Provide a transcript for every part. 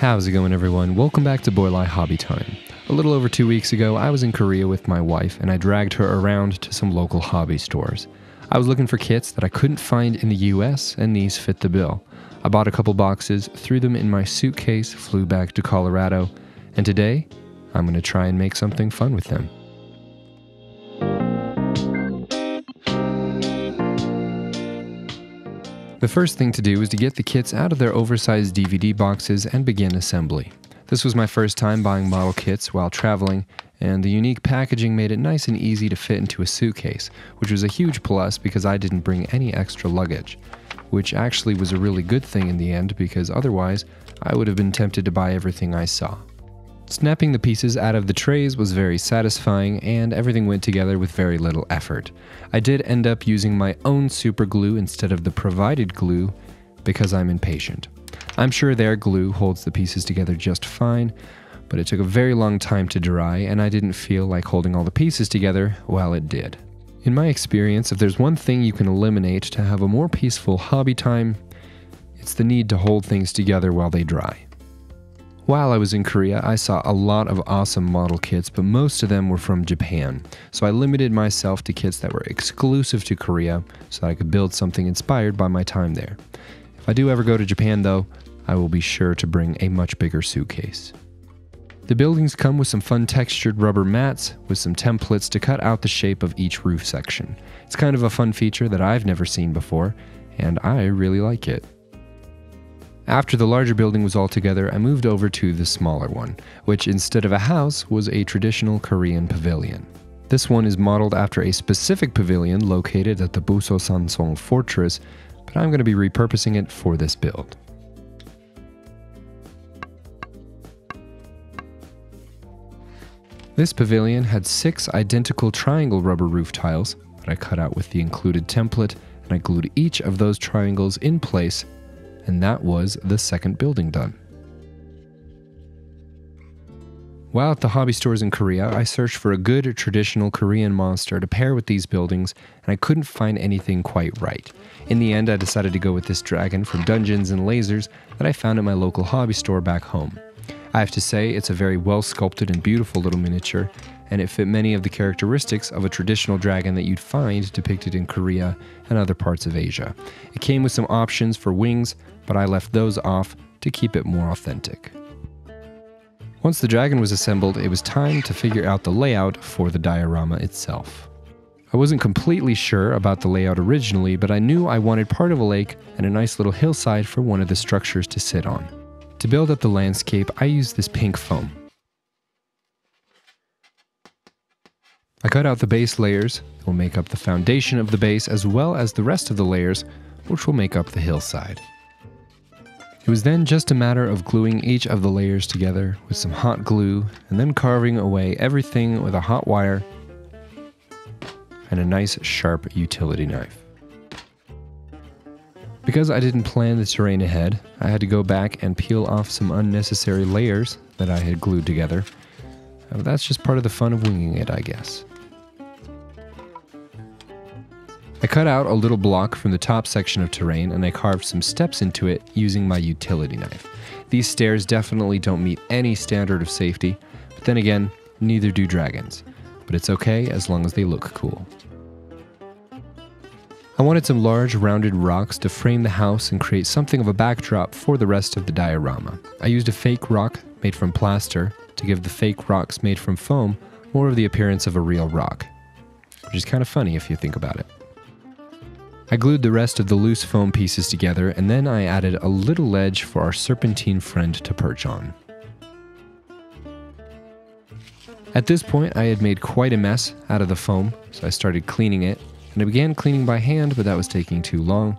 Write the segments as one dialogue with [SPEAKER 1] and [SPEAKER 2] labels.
[SPEAKER 1] How's it going, everyone? Welcome back to Boylei Hobby Time. A little over two weeks ago, I was in Korea with my wife and I dragged her around to some local hobby stores. I was looking for kits that I couldn't find in the US, and these fit the bill. I bought a couple boxes, threw them in my suitcase, flew back to Colorado, and today I'm going to try and make something fun with them. The first thing to do is to get the kits out of their oversized DVD boxes and begin assembly. This was my first time buying model kits while traveling, and the unique packaging made it nice and easy to fit into a suitcase, which was a huge plus because I didn't bring any extra luggage. Which actually was a really good thing in the end because otherwise I would have been tempted to buy everything I saw. Snapping the pieces out of the trays was very satisfying, and everything went together with very little effort. I did end up using my own super glue instead of the provided glue because I'm impatient. I'm sure their glue holds the pieces together just fine, but it took a very long time to dry, and I didn't feel like holding all the pieces together while it did. In my experience, if there's one thing you can eliminate to have a more peaceful hobby time, it's the need to hold things together while they dry. While I was in Korea, I saw a lot of awesome model kits, but most of them were from Japan. So I limited myself to kits that were exclusive to Korea so that I could build something inspired by my time there. If I do ever go to Japan, though, I will be sure to bring a much bigger suitcase. The buildings come with some fun textured rubber mats with some templates to cut out the shape of each roof section. It's kind of a fun feature that I've never seen before, and I really like it. After the larger building was all together, I moved over to the smaller one, which instead of a house was a traditional Korean pavilion. This one is modeled after a specific pavilion located at the Busosanseong Fortress, but I'm going to be repurposing it for this build. This pavilion had six identical triangle rubber roof tiles that I cut out with the included template, and I glued each of those triangles in place and that was the second building done. While at the hobby stores in Korea, I searched for a good traditional Korean monster to pair with these buildings, and I couldn't find anything quite right. In the end, I decided to go with this dragon from Dungeons and Lasers that I found at my local hobby store back home. I have to say, it's a very well sculpted and beautiful little miniature, and it fit many of the characteristics of a traditional dragon that you'd find depicted in Korea and other parts of Asia. It came with some options for wings, but I left those off to keep it more authentic. Once the dragon was assembled, it was time to figure out the layout for the diorama itself. I wasn't completely sure about the layout originally, but I knew I wanted part of a lake and a nice little hillside for one of the structures to sit on. To build up the landscape, I used this pink foam. I cut out the base layers that will make up the foundation of the base as well as the rest of the layers, which will make up the hillside. It was then just a matter of gluing each of the layers together with some hot glue and then carving away everything with a hot wire and a nice sharp utility knife. Because I didn't plan the terrain ahead, I had to go back and peel off some unnecessary layers that I had glued together. But that's just part of the fun of winging it, I guess. I cut out a little block from the top section of terrain and I carved some steps into it using my utility knife. These stairs definitely don't meet any standard of safety, but then again, neither do dragons. But it's okay as long as they look cool. I wanted some large rounded rocks to frame the house and create something of a backdrop for the rest of the diorama. I used a fake rock made from plaster to give the fake rocks made from foam more of the appearance of a real rock, which is kind of funny if you think about it. I glued the rest of the loose foam pieces together and then I added a little ledge for our serpentine friend to perch on. At this point, I had made quite a mess out of the foam, so I started cleaning it, and I began cleaning by hand, but that was taking too long,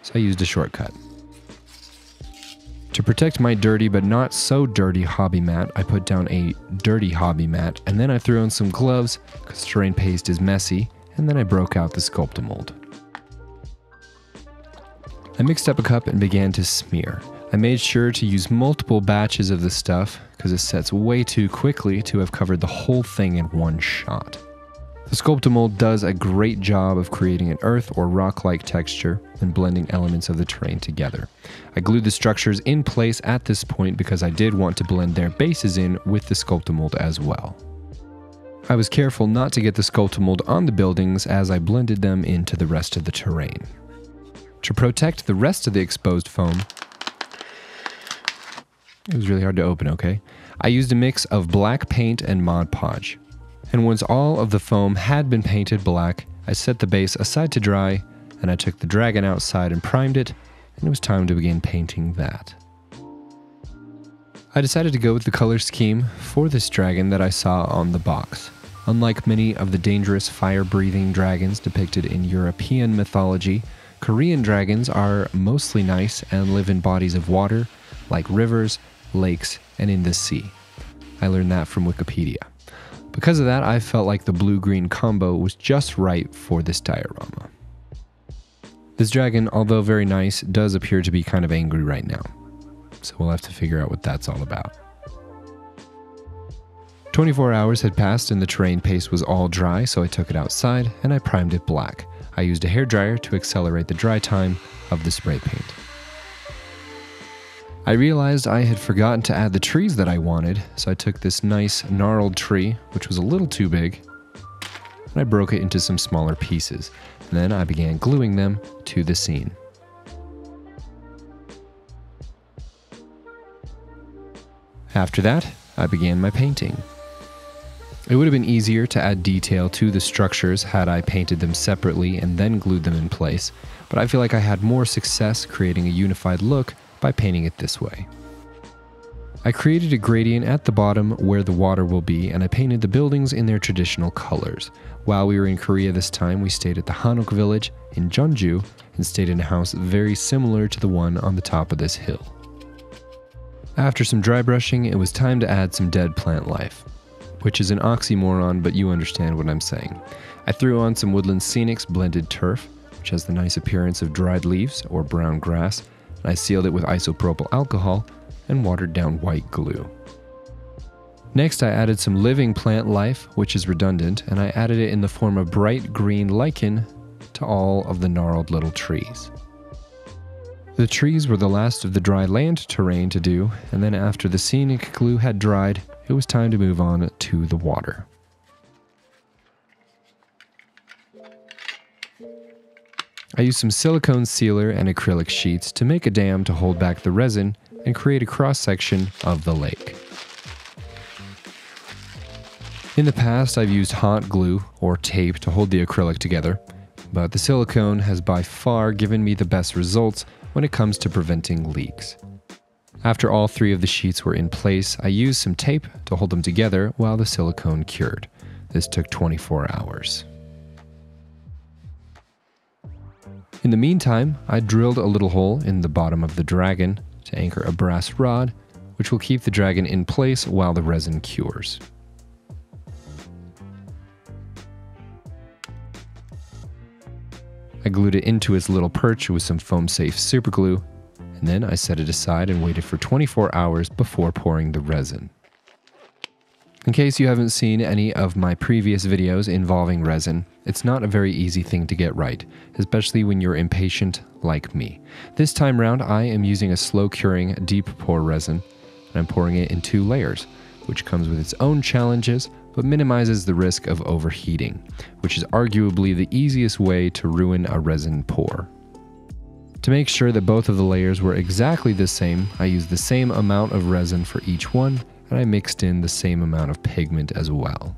[SPEAKER 1] so I used a shortcut. To protect my dirty but not so dirty hobby mat, I put down a dirty hobby mat, and then I threw on some gloves because terrain paste is messy, and then I broke out the Sculptamold. I mixed up a cup and began to smear. I made sure to use multiple batches of the stuff because it sets way too quickly to have covered the whole thing in one shot. The Sculptamold does a great job of creating an earth or rock like texture and blending elements of the terrain together. I glued the structures in place at this point because I did want to blend their bases in with the Sculptamold as well. I was careful not to get the Sculptamold on the buildings as I blended them into the rest of the terrain. To protect the rest of the exposed foam, it was really hard to open, okay? I used a mix of black paint and Mod Podge and once all of the foam had been painted black, I set the base aside to dry, and I took the dragon outside and primed it, and it was time to begin painting that. I decided to go with the color scheme for this dragon that I saw on the box. Unlike many of the dangerous fire breathing dragons depicted in European mythology, Korean dragons are mostly nice and live in bodies of water, like rivers, lakes, and in the sea. I learned that from Wikipedia. Because of that, I felt like the blue-green combo was just right for this diorama. This dragon, although very nice, does appear to be kind of angry right now. So we'll have to figure out what that's all about. 24 hours had passed and the terrain paste was all dry, so I took it outside and I primed it black. I used a hair dryer to accelerate the dry time of the spray paint. I realized I had forgotten to add the trees that I wanted, so I took this nice gnarled tree, which was a little too big, and I broke it into some smaller pieces. And then I began gluing them to the scene. After that, I began my painting. It would have been easier to add detail to the structures had I painted them separately and then glued them in place, but I feel like I had more success creating a unified look by painting it this way. I created a gradient at the bottom where the water will be and I painted the buildings in their traditional colors. While we were in Korea this time, we stayed at the Hanok village in Jeonju and stayed in a house very similar to the one on the top of this hill. After some dry brushing, it was time to add some dead plant life, which is an oxymoron, but you understand what I'm saying. I threw on some Woodland Scenics blended turf, which has the nice appearance of dried leaves or brown grass, I sealed it with isopropyl alcohol and watered down white glue. Next, I added some living plant life, which is redundant, and I added it in the form of bright green lichen to all of the gnarled little trees. The trees were the last of the dry land terrain to do, and then after the scenic glue had dried, it was time to move on to the water. I used some silicone sealer and acrylic sheets to make a dam to hold back the resin and create a cross section of the lake. In the past, I've used hot glue or tape to hold the acrylic together, but the silicone has by far given me the best results when it comes to preventing leaks. After all three of the sheets were in place, I used some tape to hold them together while the silicone cured. This took 24 hours. In the meantime, I drilled a little hole in the bottom of the dragon to anchor a brass rod, which will keep the dragon in place while the resin cures. I glued it into its little perch with some foam safe superglue, and then I set it aside and waited for 24 hours before pouring the resin. In case you haven't seen any of my previous videos involving resin, it's not a very easy thing to get right, especially when you're impatient like me. This time round, I am using a slow curing deep pour resin, and I'm pouring it in two layers, which comes with its own challenges but minimizes the risk of overheating, which is arguably the easiest way to ruin a resin pour. To make sure that both of the layers were exactly the same, I used the same amount of resin for each one and I mixed in the same amount of pigment as well.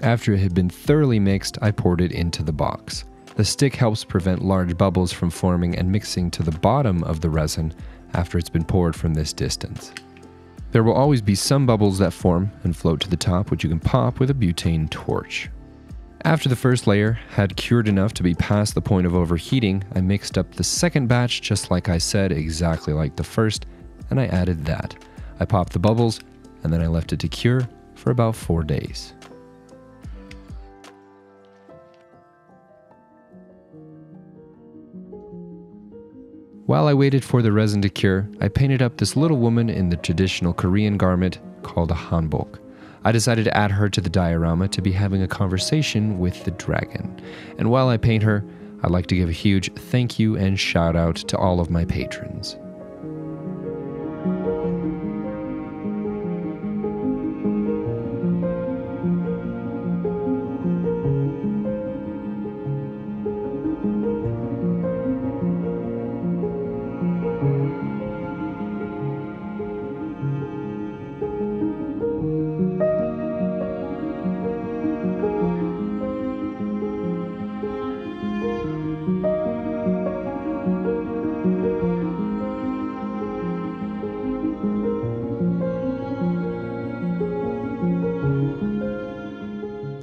[SPEAKER 1] After it had been thoroughly mixed, I poured it into the box. The stick helps prevent large bubbles from forming and mixing to the bottom of the resin after it's been poured from this distance. There will always be some bubbles that form and float to the top, which you can pop with a butane torch. After the first layer had cured enough to be past the point of overheating, I mixed up the second batch just like I said, exactly like the first, and I added that. I popped the bubbles, and then I left it to cure for about four days. While I waited for the resin to cure, I painted up this little woman in the traditional Korean garment called a hanbok. I decided to add her to the diorama to be having a conversation with the dragon. And while I paint her, I'd like to give a huge thank you and shout out to all of my patrons.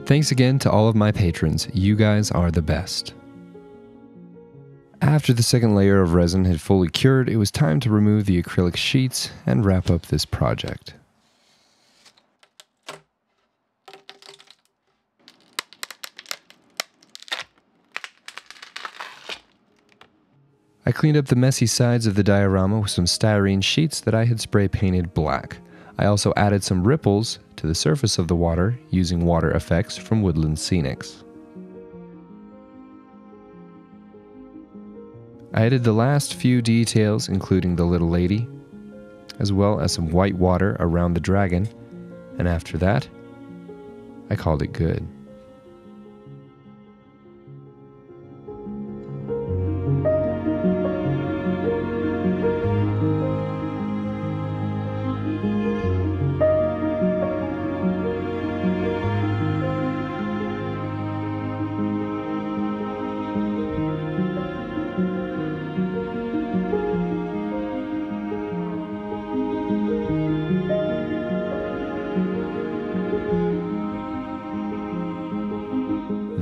[SPEAKER 1] Thanks again to all of my patrons. You guys are the best. After the second layer of resin had fully cured, it was time to remove the acrylic sheets and wrap up this project. I cleaned up the messy sides of the diorama with some styrene sheets that I had spray painted black. I also added some ripples to the surface of the water using water effects from Woodland Scenics. I added the last few details, including the little lady, as well as some white water around the dragon, and after that, I called it good.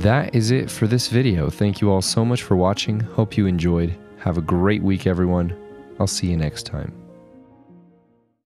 [SPEAKER 1] That is it for this video. Thank you all so much for watching. Hope you enjoyed. Have a great week, everyone. I'll see you next time.